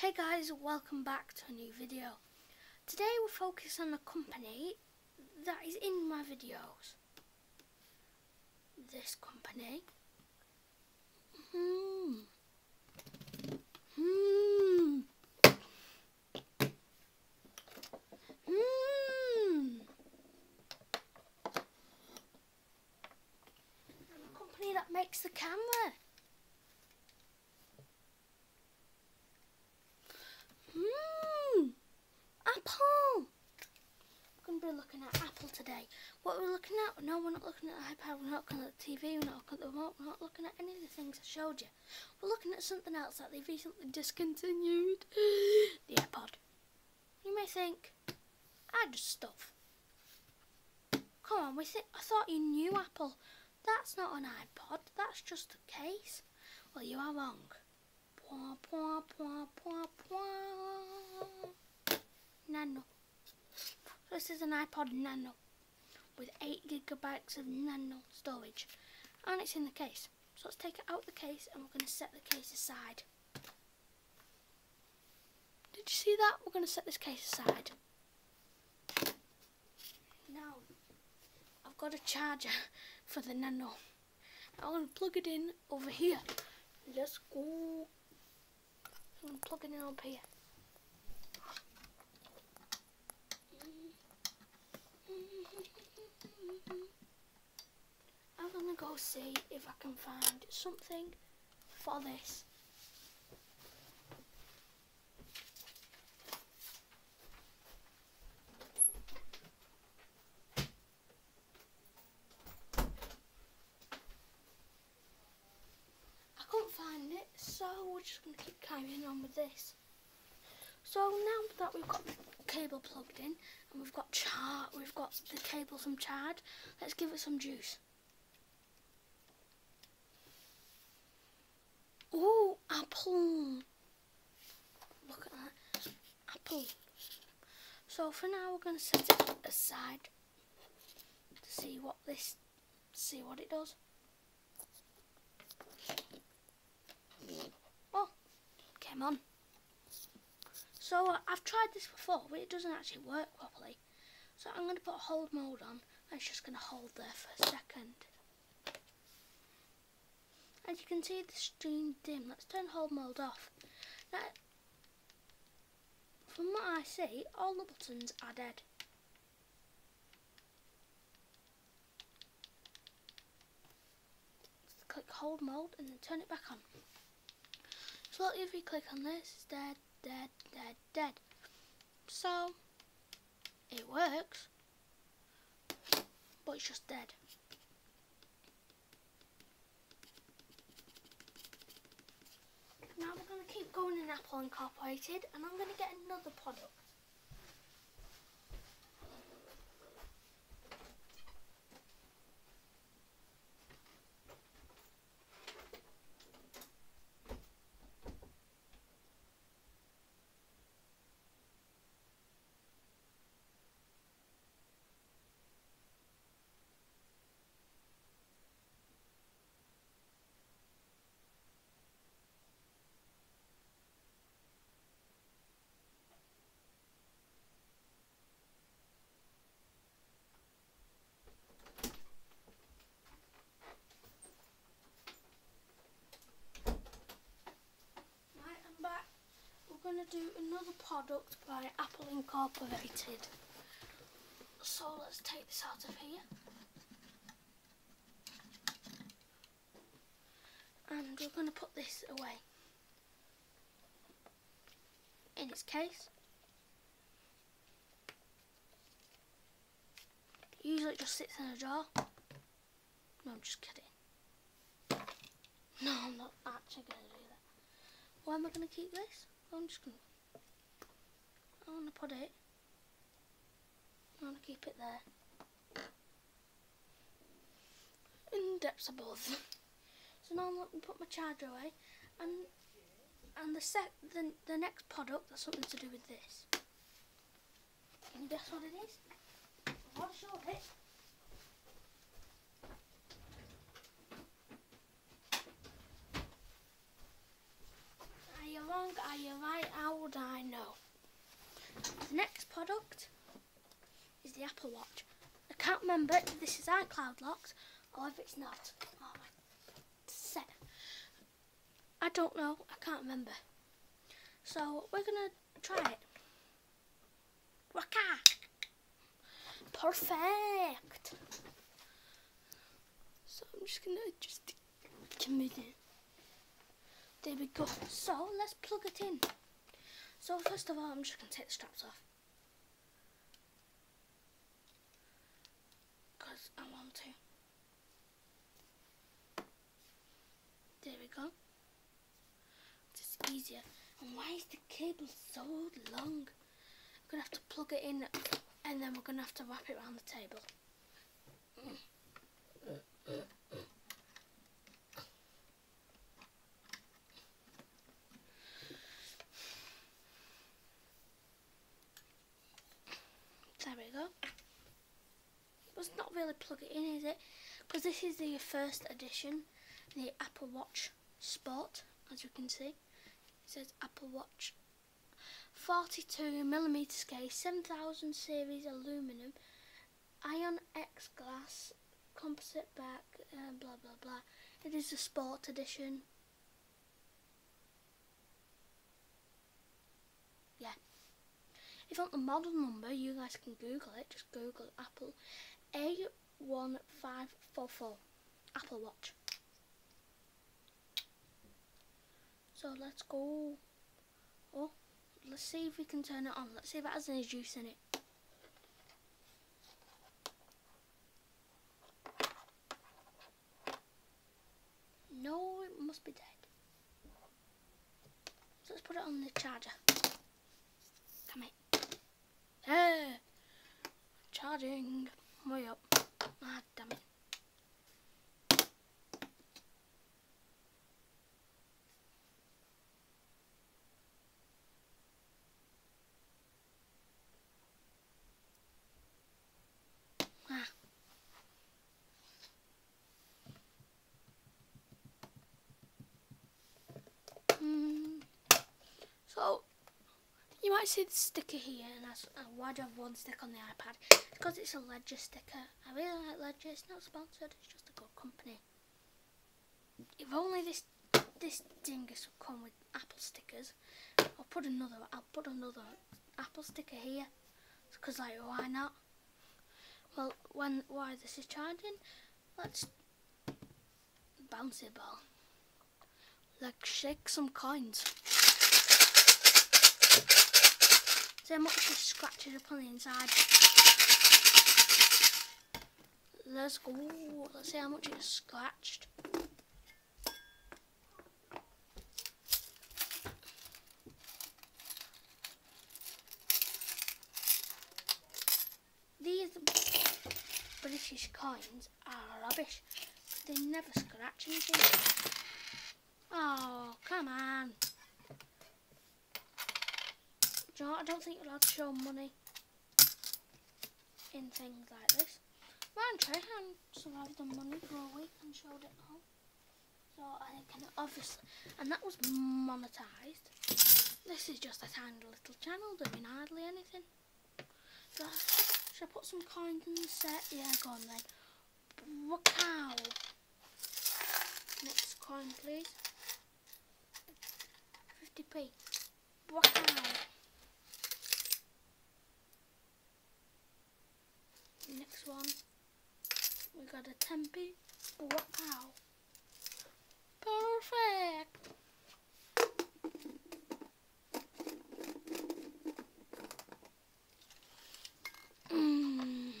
Hey guys, welcome back to a new video. Today we're focused on a company that is in my videos. This company. Hmm. Hmm. Hmm. A company that makes the camera. Hmm. Apple. We're looking at Apple today. What we're looking at? No, we're not looking at the iPad. We're not looking at the TV. We're not looking at the remote. We're not looking at any of the things I showed you. We're looking at something else that they've recently discontinued. the iPod. You may think, i does stuff. Come on, we think. I thought you knew Apple. That's not an iPod. That's just a case. Well, you are wrong. Pwah, pwah, pwah. Nano. So this is an iPod Nano with 8 gigabytes of nano storage and it's in the case. So let's take it out of the case and we're going to set the case aside. Did you see that? We're going to set this case aside. Now, I've got a charger for the Nano. I'm going to plug it in over here. Let's go. I'm going to plug it in up here. I'm gonna go see if I can find something for this. I couldn't find it, so we're just gonna keep carrying on with this. So now that we've got the cable plugged in and we've got char we've got the cable some charred, let's give it some juice. Oh, apple. Look at that. Apple. So for now we're gonna set it aside to see what this see what it does. Oh, came on. So I've tried this before, but it doesn't actually work properly. So I'm going to put a hold mode on, and it's just going to hold there for a second. As you can see, the screen dim. Let's turn hold mode off. Now, from what I see, all the buttons are dead. Just click hold mode and then turn it back on. So if you click on this, it's dead, dead, dead, dead. So, it works, but it's just dead. Now we're going to keep going in Apple Incorporated and I'm going to get another product. Right, I'm back. We're going to do another product by Apple Incorporated. So let's take this out of here. And we're going to put this away in its case. Usually it just sits in a jar. No, I'm just kidding. No, I'm not actually going to do that. Why am I going to keep this? I'm just going to... I want to put it... I want to keep it there. In depths above. So now I'm going to put my charger away. And and the set the, the next product has something to do with this. Can you guess what it is? I'll show it. Are you wrong? Are you right? How product is the Apple Watch. I can't remember if this is iCloud locked or if it's not. Oh set. I don't know. I can't remember. So we're gonna try it. Waka! Perfect. So I'm just gonna just commit it. There we go. So let's plug it in. So first of all, I'm just gonna take the straps off. I want to. There we go. Just easier. And why is the cable so long? I'm gonna have to plug it in and then we're gonna have to wrap it around the table. There we go. It's not really plug it in, is it? Because this is the first edition, the Apple Watch Sport, as you can see. It says Apple Watch 42 millimeter case, 7000 series aluminum, ion X glass, composite back, uh, blah blah blah. It is a sport edition. Yeah. If you want the model number, you guys can Google it. Just Google Apple A1544 Apple Watch. So let's go. Oh, let's see if we can turn it on. Let's see if it has any juice in it. No, it must be dead. So let's put it on the charger. Come here. Hey! Charging. Way up. Ah, damn it. Ah. Mm. So, you might see the sticker here, and that's uh, why do I have one stick on the iPad? Because it's a Ledger sticker. I really like Ledger. It's not sponsored. It's just a good company. If only this this dingus would come with Apple stickers, I'll put another. I'll put another Apple sticker here. Because like, why not? Well, when why this is charging, let's bounce it ball. Like shake some coins. How much it scratches up on the inside. Let's go. Let's see how much it's scratched. These British coins are rubbish. They never scratch anything. Oh, come on. Do you know what? I don't think you're allowed to show money in things like this. Mine tried and survived the money for a week and showed it all. So I and obviously, and that was monetized. This is just a tiny little channel doing hardly anything. So, should I put some coins in the set? Yeah, go on then. Wow. Next coin, please. 50p. Wow. Next one. We got a 10p. Wow. Perfect. Mm.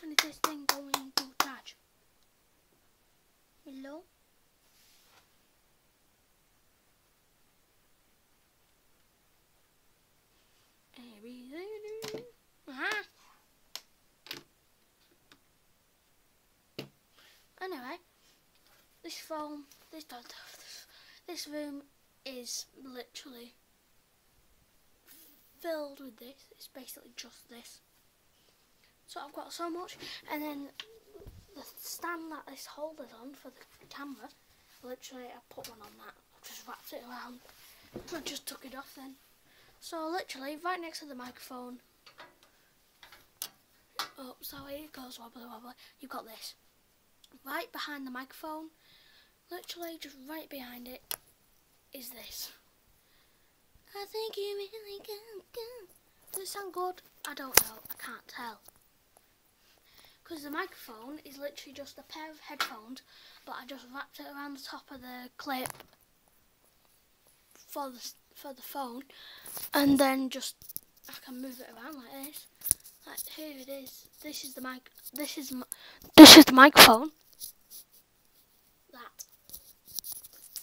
When is this thing going to charge? Hello? Everything. Uh-huh. Anyway, this this, this room is literally filled with this. It's basically just this. So I've got so much, and then the stand that this holder's on for the camera. Literally, I put one on that. I've just wrapped it around I just took it off then. So literally right next to the microphone. Oh, sorry, it goes wobbly wobbly. You've got this. Right behind the microphone, literally just right behind it, is this. I think you really good. good. Does it sound good? I don't know. I can't tell. Because the microphone is literally just a pair of headphones, but I just wrapped it around the top of the clip for the for the phone, and then just I can move it around like this. Like here it is. This is the mic. This is this is the microphone. That.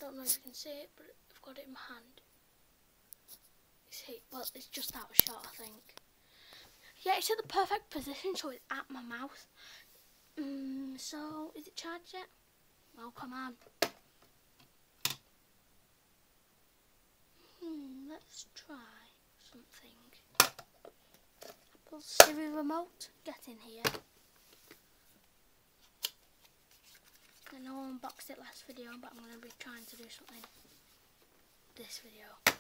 Don't know if you can see it, but I've got it in my hand. It's here. Well, it's just out of shot, I think. Yeah, it's at the perfect position, so it's at my mouth. Mm, so, is it charged yet? Well, come on. Hmm, let's try something. Apple Siri remote, get in here. I know I unboxed it last video, but I'm going to be trying to do something this video.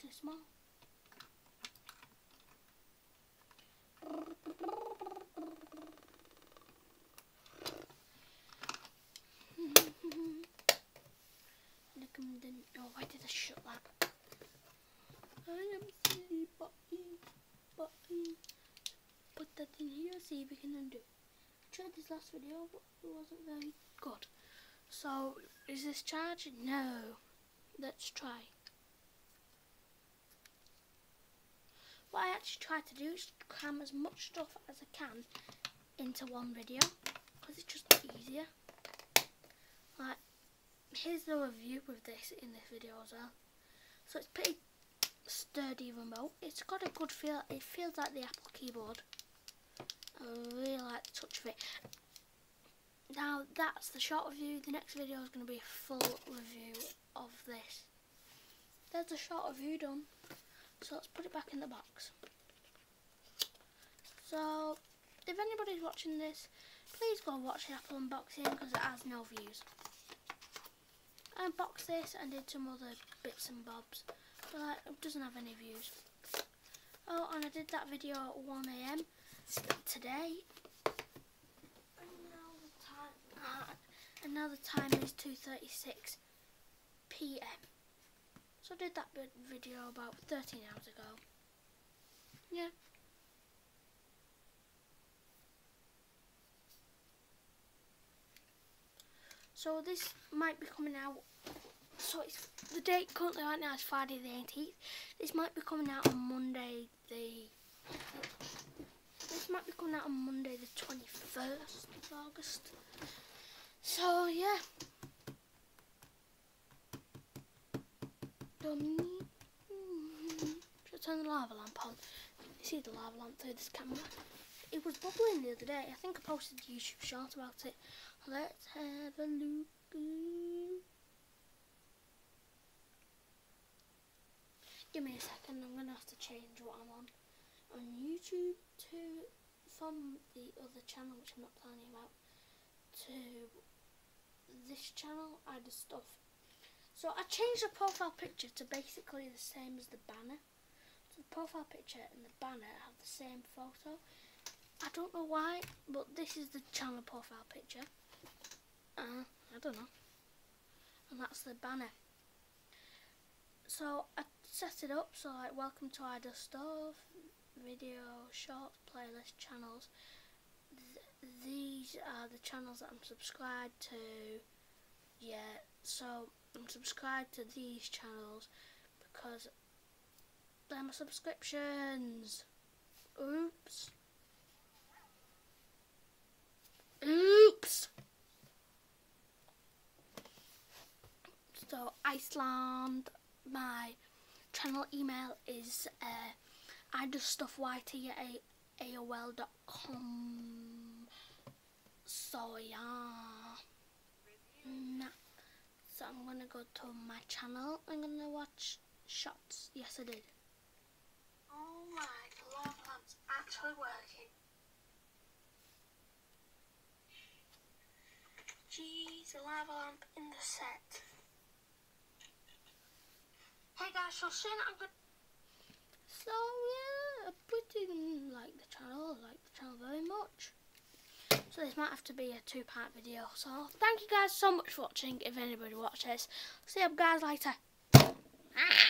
Too small. oh, why did I shut that? I am silly button, button. Put that in here, see if we can undo. I tried this last video, but it wasn't very good. So, is this charging? No. Let's try. what I actually try to do is cram as much stuff as I can into one video because it's just easier. Like, here's the review with this in this video as well. So it's pretty sturdy remote. It's got a good feel. It feels like the Apple keyboard. I really like the touch of it. Now that's the short review. The next video is going to be a full review of this. There's a short review done. So let's put it back in the box. So, if anybody's watching this, please go watch the Apple unboxing because it has no views. I unboxed this and did some other bits and bobs, but like, it doesn't have any views. Oh, and I did that video at 1am today. And now the time, uh, and now the time is 2.36 p.m. So I did that video about 13 hours ago. Yeah. So this might be coming out. So it's the date currently right now is Friday the 18th. This might be coming out on Monday the. This might be coming out on Monday the 21st of August. So yeah. Should I turn the lava lamp on? You see the lava lamp through this camera? It was bubbling the other day. I think I posted a YouTube short about it. Let's have a look. Give me a second. I'm going to have to change what I'm on. On YouTube to from the other channel, which I'm not planning about, to this channel. i does stuff so I changed the profile picture to basically the same as the banner. So the profile picture and the banner have the same photo. I don't know why, but this is the channel profile picture. Uh, I don't know. And that's the banner. So I set it up, so like welcome to Ida Stuff, video, shorts, playlist channels. Th these are the channels that I'm subscribed to. Yeah, so and subscribe to these channels because they're my subscriptions. Oops. Oops. So Iceland, my channel email is uh, I do stuff YT dot com. So yeah. Nah. So I'm gonna go to my channel. I'm gonna watch shots. Yes, I did. Oh my, the lava lamp's actually working. Jeez, the lava lamp in the set. Hey guys, so soon I'm good. So yeah, I pretty like the channel, I like the channel very much. So this might have to be a two-part video. So thank you guys so much for watching. If anybody watches, see you guys later. Ah!